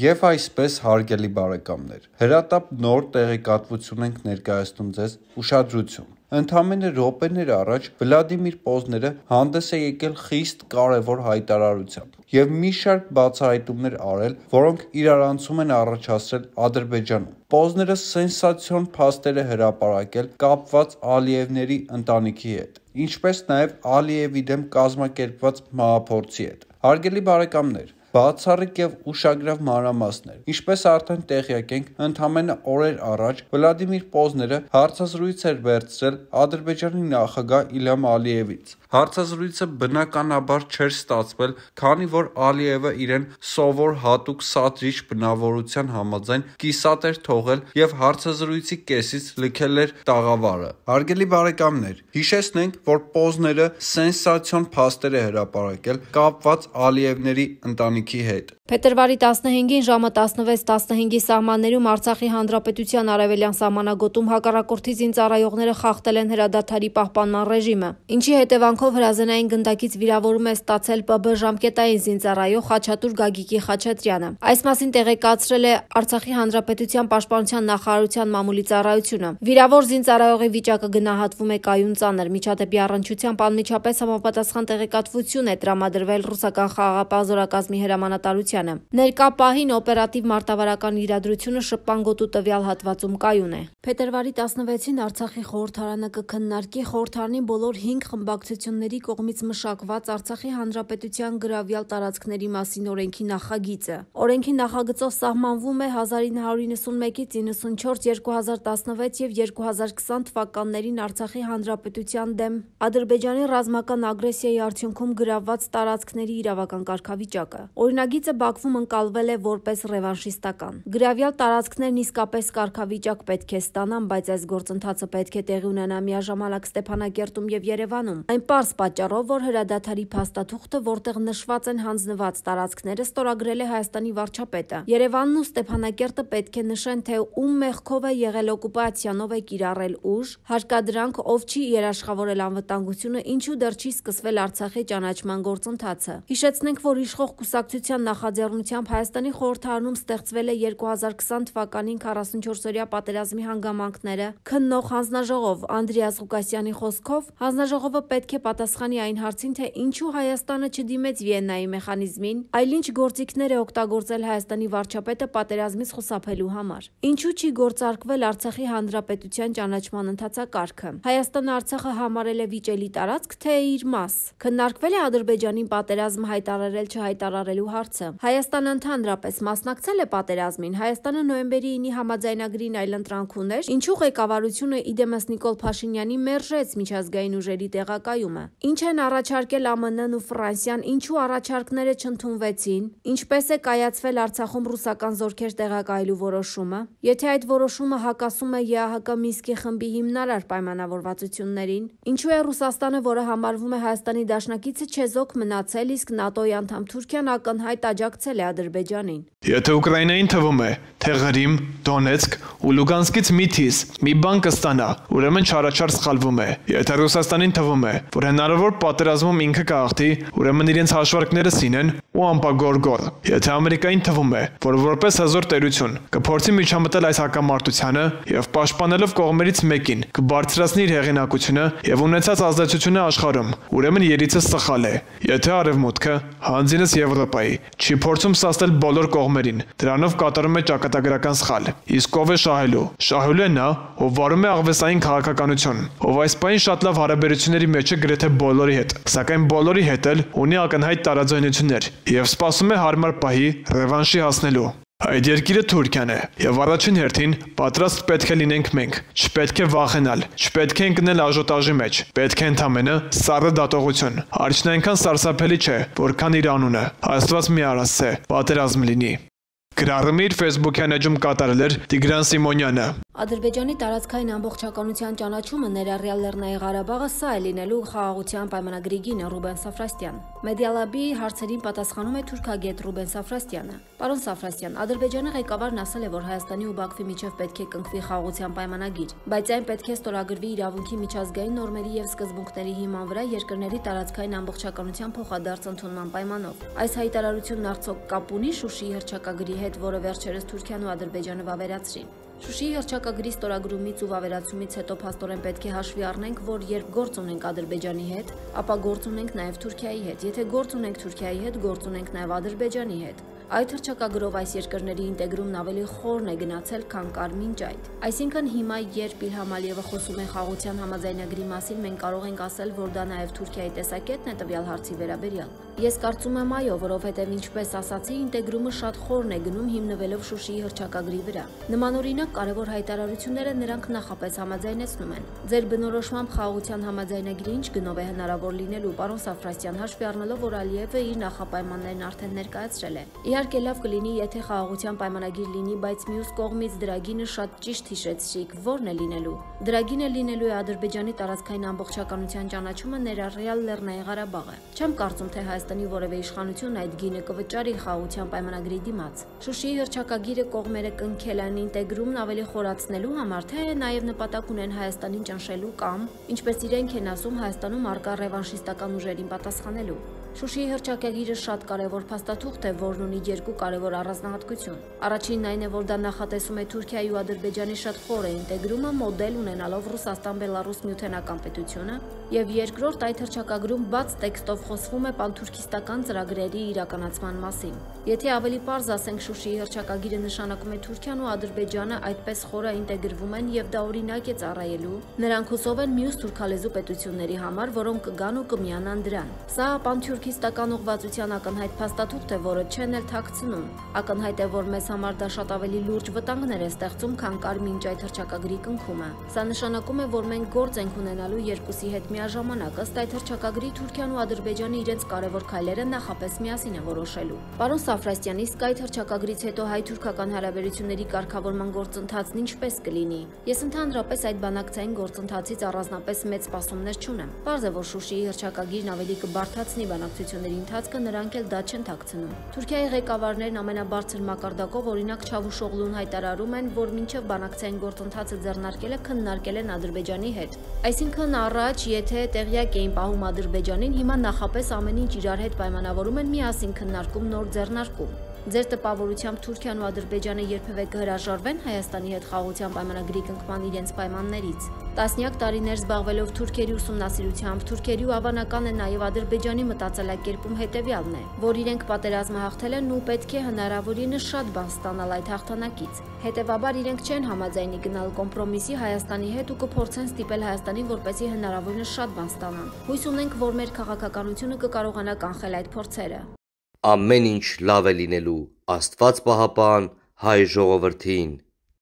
Եվ այսպես, հարգելի բարեկամներ, հրատապ նոր տեղեկատվություն ենք ներկայացնում ձեզ ուշադրություն։ Ընդամենը րոպեներ առաջ Վլադիմիր Պոզները հանդես է եկել խիստ կարևոր հայտարարությամբ եւ մի շարք բացահայտումներ արել, որոնք իրարանցում են առաջացրել Ադրբեջանում։ Պոզները սենսացիոն փաստեր է հրապարակել կապված Ալիևների ընտանիքի հետ, ինչպես նաեւ Ալիևի դեմ կազմակերպված մահափորձի հետ։ Հարգելի բարեկամներ, Բացառիկ եւ ուշագրավ մանրամասներ։ Ինչպես արդեն տեղյակ ենք, ընդամենը օրեր առաջ Վլադիմիր Պոզները հարցազրույց էր վերցրել Ադրբեջանի նախագահ Իլհամ Ալիևից։ Հարցազրույցը բնականաբար չէր ստացվել, քանի որ Ալիևը իրեն սովոր հատուկ սադրիչ բնավորության համաձայն կիսատ էր թողել եւ հարցազրույցի կեսից լքել էր տաղավարը։ Հարգելի բարեկամներ, հիշեցնենք, որ Պոզները սենսացիոն փաստեր է հրապարակել կապված Ալիևների ընտանիքի հետ։ Փետրվարի 15-ին ժամը 16:15-ի սահմաններում Արցախի Հանրապետության արևելյան սահմանագոտում հակառակորդի զինծառայողները խախտել են հրադադարի պահպանման ռեժիմը, ինչի հետևանքով հրազենային գնդակից վիրավորում է ստացել ՊԲ ժամկետային զինծառայող Խաչատուր Գագիկի Խաչատրյանը։ Այս մասին տեղեկացրել է Արցախի Հանրապետության Պաշտպանության նախարարության մամուլի ծառայությունը։ Վիրավոր զինծառայողի վիճակը գնահատվում է կայուն ծանր։ Միջադեպի առնչությամբ անմիջապես համապատասխան տեղեկատվություն է տրամադրվել ռուսական խաղաղապահ զորակազմի հրամանատարությանը։ Սարգսյանը։ Ներկա պահին օպերատիվ մարտավարական իրադրությունը շփման գոտու տվյալ հատվածում կայուն է։ Փետրվարի 16-ին Արցախի խորհրդարանը կքննարկի խորհրդարանի բոլոր 5 խմբակցությունների կողմից մշակված Արցախի Հանրապետության գրավյալ տարածքների մասին օրենքի նախագիծը։ Օրենքի նախագծով սահմանվում է 1991-ից 94, 2016 եւ 2020 թվականներին Արցախի Հանրապետության դեմ Ադրբեջանի ռազմական ագրեսիայի արդյունքում գրավված տարածքների իրավական կարգավիճակը։ Օրինագիծը Բաքվում ընկալվել է որպես ռևանշիստական։ Գրավյալ տարածքներն իսկապես կարգավիճակ պետք է ստանան, բայց այս գործընթացը պետք է տեղի ունենա միաժամանակ Ստեփանակերտում եւ Երևանում։ Այն པարզ պատճառով, որ հրադադարի փաստաթուղթը, որտեղ նշված են հանձնված տարածքները, ստորագրել է Հայաստանի վարչապետը։ Երևանն ու Ստեփանակերտը պետք է նշեն, թե ում մեղքով է եղել օկուպացիանով է կիրառել ուժ, հարկադրանք, ով չի երաշխավորել անվտանգությունը, ինչու դեռ չի սկսվել Արցախի ճանաչման գործընթացը։ Հիշեցնենք, որ իշխող կուսակցության նախաձեռնությունը նախաձեռնությամբ Հայաստանի խորհրդարանում ստեղծվել է 2020 թվականին 44-օրյա պատերազմի հանգամանքները քննող հանձնաժողով Անդրեաս Ղուկասյանի խոսքով հանձնաժողովը պետք է պատասխանի այն հարցին, թե ինչու Հայաստանը չդիմեց Վիեննայի մեխանիզմին, այլ ինչ գործիքներ է օգտագործել Հայաստանի վարչապետը պատերազմից խուսափելու համար։ Ինչու չի գործարկվել Արցախի հանրապետության ճանաչման ընթացակարգը։ Հայաստանը Արցախը համարել է վիճելի տարածք, թե իր մաս։ Քննարկվել է Ադրբեջանին պատերազմ հայտարարել չհայտարարելու հարցը։ Հայաստանը ընդհանրապես մասնակցել է պատերազմին։ Հայաստանը նոյեմբերի 9-ի համաձայնագրին այլընտրանք ուներ, ինչու ղեկավարությունը իդեմս Նիկոլ Փաշինյանի մերժեց միջազգային ուժերի տեղակայումը։ Ինչ են առաջարկել ԱՄՆ-ն ու Ֆրանսիան, ինչու առաջարկները չընդունվեցին, ինչպես է կայացվել Արցախում ռուսական զորքեր տեղակայելու որոշումը։ Եթե այդ որոշումը հակասում է ԵԱՀԿ Մինսկի խմբի հիմնարար պայմանավորվածություններին, ինչու է Ռուսաստանը, որը համարվում է Հայաստանի դաշնակիցը, չեզոք մնացել, իսկ ՆԱՏՕ-ի անդամ Թուրքիան ակնհայտ աջակցել աջակցել է Ադրբեջանին։ Եթե Ուկրաինային թվում է, թե Ղրիմ, Դոնեցկ ու Լուգանսկից մի թիզ մի բան կստանա, ուրեմն չարաչար սխալվում է։ Եթե Ռուսաստանին թվում է, որ հնարավոր պատերազմում ինքը կհաղթի, ուրեմն իրենց հաշվարկները սինեն ու ամպագորգոր։ Եթե Ամերիկային թվում է, որ որպես հզոր տերություն կփորձի միջամտել այս հակամարտությանը եւ պաշտպանելով կողմերից մեկին կբարձրացնի իր հեղինակությունը եւ ունեցած ազդեցությունը աշխարհում, ուրեմն երիցը սխալ է։ Եթե արևմուտքը, հանձինս Եվրոպայի, չի փորձում սաստել բոլոր կողմերին։ Դրանով կատարում է ճակատագրական սխալ։ Իսկ ով է շահելու։ Շահելու է նա, ով վարում է աղվեսային քաղաքականություն, ով այս պայն շատ լավ հարաբերությունների մեջ է գրեթե բոլորի հետ, սակայն բոլորի հետ էլ ունի ակնհայտ տարաձայնություններ եւ սպասում է հարմար պահի ռևանշի հասնելու։ Այդ երկիրը Թուրքիան է, եւ առաջին հերթին պատրաստ պետք է լինենք մենք։ Չպետք է վախենալ, չպետք է ընկնել աժոտաժի մեջ։ Պետք է ընդամենը սառը դատողություն։ Արջն այնքան սարսափելի չէ, որքան իր անունը։ Աստված մի արասցե, պատերազմ լինի։ Գրառումը իր Facebook-յան էջում կատարել էր Տիգրան Սիմոնյանը։ Ադրբեջանի տարածքային ամբողջականության ճանաչումը ներառյալ Լեռնային Ղարաբաղը սա է լինելու խաղաղության պայմանագրի գինը Ռուբեն Սաֆրաստյան։ Մեդիալաբի հարցերին պատասխանում է թուրքագետ Ռուբեն Սաֆրաստյանը։ Պարոն Սաֆրաստյան, Ադրբեջանի ղեկավարն ասել է, որ Հայաստանի ու Բաքվի միջև պետք է կնքվի խաղաղության պայմանագիր, բայց այն պետք է ստորագրվի իրավունքի միջազգային նորմերի եւ սկզբունքների հիման վրա երկրների տարածքային ամբողջականության փոխադարձ ընդունման պայմանով։ Այս հայտարարությունն արդյոք կապ ունի Շուշիի հրճակագրի հետ, որը վերջերս Թուրքիան ու Ադրբեջանը վավերացրին։ Շուշիի հրճակագրի ստորագրումից ու վավերացումից հետո փաստորեն պետք է հաշվի առնենք, որ երբ գործ ունենք Ադրբեջանի հետ, ապա գործ ունենք նաև Թուրքիայի հետ։ Եթե գործ ունենք Թուրքիայի հետ, գործ ունենք նաև Ադրբեջանի հետ։ Այդ հրճակագրով այս երկրների ինտեգրումն ավելի խորն է գնացել, քան կար մինչ այդ։ Այսինքն հիմա, երբ Իլհամ Ալիևը խոսում է խաղաղության համաձայնագրի մասին, մենք կարող ենք ասել, որ դա նաև Թուրքիայի տեսակետն է տվյալ հարցի վերաբերյալ։ Ես կարծում եմ այո, որովհետև ինչպես ասացի, ինտեգրումը շատ խորն է գնում հիմնվելով Շուշիի հրճակագրի վրա։ Նմանօրինակ կարևոր հայտարարությունները նրանք նախապես համաձայնեցնում են։ Ձեր բնորոշմամբ խաղաղության համաձայնագրի ինչ գնով է հնարավոր լինելու, պարոն Սաֆրաստյան, հաշվի առնելով, որ Ալիևը իր նախապայմաններն արդեն ներկայացրել է։ Իհարկե լավ կլինի, եթե խաղաղության պայմանագիր լինի, բայց մյուս կողմից դրագինը շատ ճիշտ հիշեցրիք, ո՞րն է լինելու։ Դրագինը լինելու է Ադրբեջանի տարածքային ամբողջականության ճանաչումը ներառյալ Լեռնային Ղարաբաղը։ Չեմ կարծում, թե Հայաստանի որևէ իշխանություն այդ գինը կվճարի խաղաղության պայմանագրի դիմաց։ Շուշիի հրճակագիրը կողմերը կնքել են ինտեգրումն ավելի խորացնելու համար, թե նաև նպատակ ունեն Հայաստանին ճնշելու կամ, ինչպես իրենք են ասում, Հայաստանում արկա ռևանշիստական ուժերին պատասխանելու։ Շուշիի հրճակագիրը շատ կարևոր փաստաթուղթ է, որն ունի երկու կարևոր առանձնահատկություն։ Առաջինն այն է, որ դա նախատեսում է Թուրքիայի ու Ադրբեջանի շատ խորը ինտեգրումը մոդել ունենալով Ռուսաստան-Բելարուս միութենական պետությունը, եւ երկրորդ այդ հրճակագրում բաց տեքստով խոսվում է պանթուրքիստական ծրագրերի իրականացման մասին։ Եթե ավելի པարզ ասենք Շուշիի հրճակագիրը նշանակում է Թուրքիան ու Ադրբեջանը այդպես խորը ինտեգրվում են եւ դա օրինակ է ծառայելու, նրանք հուսով են մյուս թուրքալեզու պետությունների համար, որոնք կգան ու կմիանան դրան։ Սա պանթյուր թուրքիստական ուղղվածության ակնհայտ փաստաթուղթ է, որը չեն էլ թաքցնում։ Ակնհայտ է, որ մեզ համար դա շատ ավելի լուրջ վտանգներ է ստեղծում, քան կար մինչ այդ հրճակագրի կնքումը։ Սա նշանակում է, որ մենք գործ ենք ունենալու երկուսի հետ միաժամանակ, ըստ այդ հրճակագրի Թուրքիան ու Ադրբեջանը իրենց կարևոր քայլերը նախապես միասին են որոշելու։ Պարոն Սաֆրաստյանի, իսկ այդ հրճակագրից հետո հայ-թուրքական հարաբերությունների կարգավորման գործընթացն ինչպես կլինի։ Ես ընդհանրապես այդ բանակցային գործընթացից առանձնապես մեծ սպասումներ չունեմ։ Պարզ է, որ Շուշիի հրճակագիրն ավելի կբարթացնի բանակ բանակցությունների ընթացքը նրանք էլ դա չեն թաքցնում։ Թուրքիայի ղեկավարներն ամենաբարձր մակարդակով օրինակ Չավուշօղլուն հայտարարում են, որ մինչև բանակցային գործընթացը ձեռնարկելը քննարկել են Ադրբեջանի հետ։ Այսինքն առաջ, եթե տեղյակ էին պահում Ադրբեջանին, հիմա նախապես ամեն ինչ իրար հետ պայմանավորում են միասին քննարկում նոր ձեռնարկում։ Ձեր տպավորությամբ Թուրքիան ու Ադրբեջանը երբևէ կհրաժարվեն Հայաստանի հետ խաղաղության պայմանագրի կնքման իրենց պայմաններից։ Տասնյակ տարիներ զբաղվելով թուրքերի ուսումնասիրությամբ, թուրքերի ու հավանական է նաև Ադրբեջանի մտածելակերպում հետևյալն է, որ իրենք պատերազմը հաղթել են ու պետք է հնարավորինս շատ բան ստանալ այդ հաղթանակից։ Հետևաբար իրենք չեն համաձայնի գնալ կոմպրոմիսի Հայաստանի հետ ու կփորձեն ստիպել Հայաստանին, որպեսզի հնարավորինս շատ բան ստանան։ Հույս ունենք, որ մեր քաղաքականությունը կկարողանա կանխել այդ փորձերը ամեն ինչ լավ է լինելու, Աստված պահապան հայ ժողովրդին։